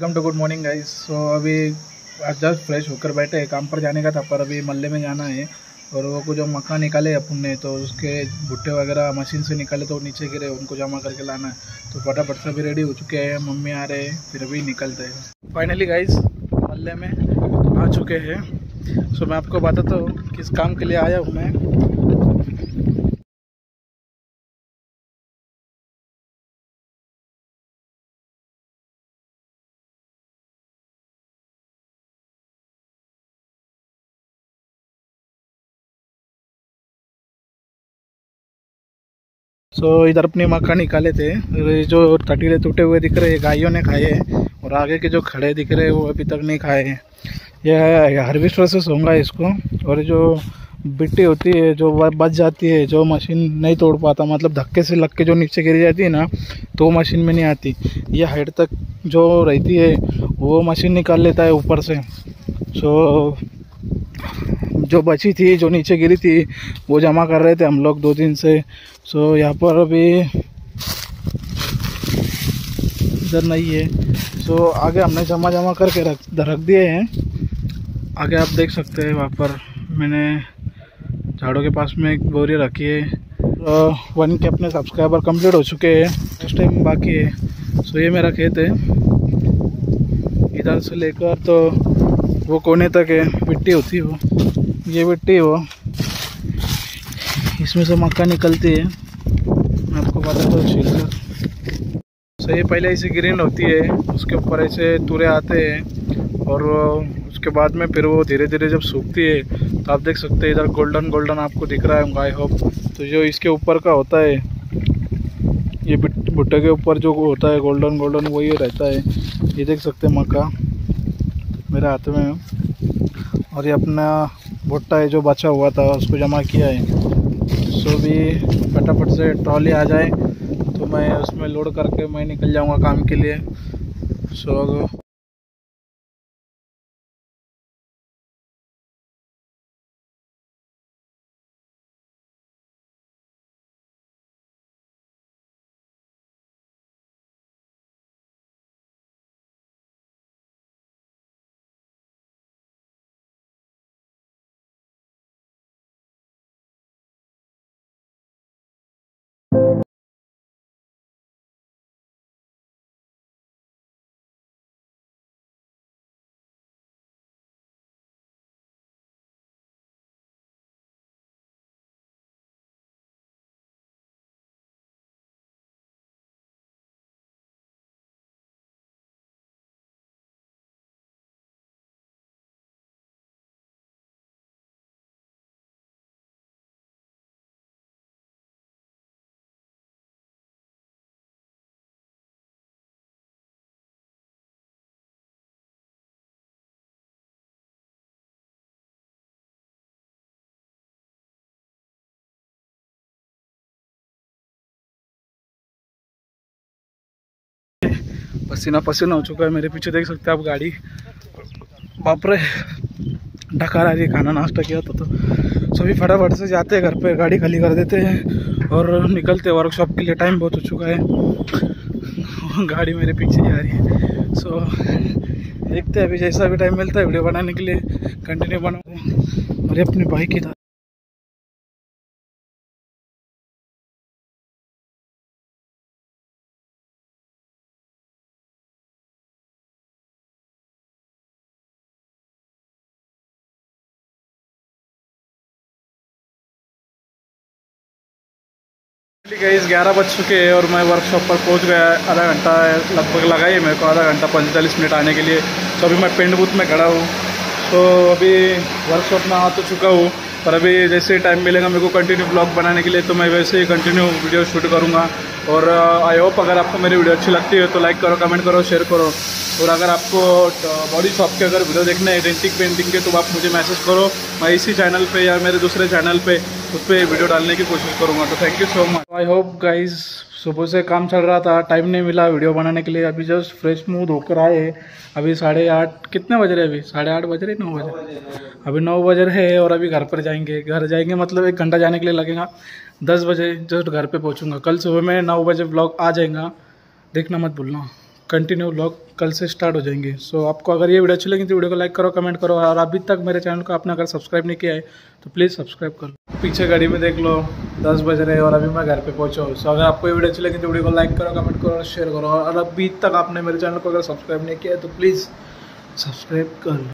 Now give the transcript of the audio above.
Welcome to good morning guys. So अभी आज just fresh होकर बैठे काम पर जाने का था, पर अभी मल्ले में जाना है और वो को जो मक्का निकाले अपन ने तो उसके भुट्टे वगैरह मशीन से निकाले तो नीचे गिरे, उनको जमा करके लाना है। तो फटाफट से अभी रेडी हो चुके हैं, मम्मी आ रहे हैं, फिर अभी निकलते हैं। फाइनली गाइस मल्ले में आ चुके हैं। सो मैं आपको बताता हूँ किस काम के लिए आया हूँ मैं। सो इधर अपनी मक्का निकाले थे। जो टटीले टूटे हुए दिख रहे हैं गायों ने खाए हैं। और आगे के जो खड़े दिख रहे हैं, वो अभी तक नहीं खाए हैं। यह हार्वेस्टर से सोंगा इसको। और जो बिट्टी होती है, जो बच जाती है, जो मशीन नहीं तोड़ पाता मतलब धक्के से लग के जो नीचे गिर जाती है ना तो मशीन में नहीं आती। ये हाइट तक जो रहती है, वो मशीन निकाल लेता है ऊपर से। सो जो बची थी, जो नीचे गिरी थी, वो जमा कर रहे थे हम लोग दो दिन से। सो यहाँ पर अभी इधर नहीं है। सो आगे हमने जमा जमा करके रख रख दिए हैं। आगे आप देख सकते हैं वहाँ पर मैंने झाड़ों के पास में एक बोरी रखी है। वन के अपने सब्सक्राइबर कंप्लीट हो चुके हैं। उस टाइम बाकी है। सो ये मेरा खेत है। इधर से लेकर तो वो कोने तक है, मिट्टी होती वो। ये मिट्टी वो। इसमें से मक्का निकलती है। आपको बता दो छिलकर सो ये पहले ऐसे ग्रीन होती है, उसके ऊपर ऐसे तुरे आते हैं, और उसके बाद में फिर वो धीरे धीरे जब सूखती है तो आप देख सकते हैं, इधर गोल्डन गोल्डन आपको दिख रहा है आई होप तो जो इसके ऊपर का होता है, ये भुट्टे के ऊपर जो होता है गोल्डन गोल्डन वही रहता है। ये देख सकते हैं मक्का, मेरे हाथ में और ये अपना भुट्टा है जो बचा हुआ था, उसको जमा किया है। सो भी फटाफट से ट्रॉली आ जाए तो मैं उसमें लोड करके मैं निकल जाऊँगा काम के लिए। सो पसीना पसीना हो चुका है, मेरे पीछे देख सकते हैं आप गाड़ी। बापरे ढका रही है, खाना नाश्ता किया था तो। सभी फटाफट से जाते हैं घर पे, गाड़ी खाली कर देते हैं और निकलते वर्कशॉप के लिए टाइम बहुत हो चुका है। गाड़ी मेरे पीछे जा रही है। सो देखते हैं, अभी जैसा भी टाइम मिलता है वीडियो बनाने के लिए कंटिन्यू बनाऊँ और अपनी बाइक की इस ग्यारह बज चुके हैं और मैं वर्कशॉप पर पहुँच गया आधा घंटा लगभग लगा ही मेरे को आधा घंटा, पैंतालीस मिनट आने के लिए। तो अभी मैं पेंट बूथ में खड़ा हूँ। तो अभी वर्कशॉप में आ तो चुका हूँ। पर अभी जैसे टाइम मिलेगा मेरे को कंटिन्यू ब्लॉग बनाने के लिए तो मैं वैसे ही कंटिन्यू वीडियो शूट करूँगा। और आई uh, होप अगर आपको मेरी वीडियो अच्छी लगती है तो लाइक करो कमेंट करो शेयर करो। और अगर आपको बॉडी uh, शॉप के अगर वीडियो देखना है डेंटिक पेंटिंग के तो आप मुझे मैसेज करो। मैं इसी चैनल पे या मेरे दूसरे चैनल पे उस पर वीडियो डालने की कोशिश करूँगा। तो thank you so much I hope guys सुबह से काम चल रहा था टाइम नहीं मिला वीडियो बनाने के लिए। अभी जस्ट फ्रेश मुँह धोकर आए अभी साढ़े आठ कितने बज रहे अभी? साढ़े आठ बज रहे नौ बजे अभी नौ बज रहे हैं और अभी घर पर जाएँगे। घर जाएँगे मतलब एक घंटा जाने के लिए लगेगा। दस बजे जस्ट घर पे पहुंचूँगा। कल सुबह में नौ बजे ब्लॉग आ जाएगा। देखना मत भूलना। कंटिन्यू ब्लॉग कल से स्टार्ट हो जाएँगे। सो so, आपको अगर ये वीडियो अच्छी लगी तो वीडियो को लाइक करो कमेंट करो और अभी तक मेरे चैनल को आपने अगर सब्सक्राइब नहीं किया है तो प्लीज़ सब्सक्राइब कर। पीछे गाड़ी में देख लो। दस बज रहे हैं और अभी मैं घर पे पहुँचा हूँ। सो अगर आपको ये वीडियो अच्छी लगी तो वीडियो को लाइक करो कमेंट करो और शेयर करो। और अभी तक आपने मेरे चैनल को अगर सब्सक्राइब नहीं किया है तो प्लीज़ सब्सक्राइब कर।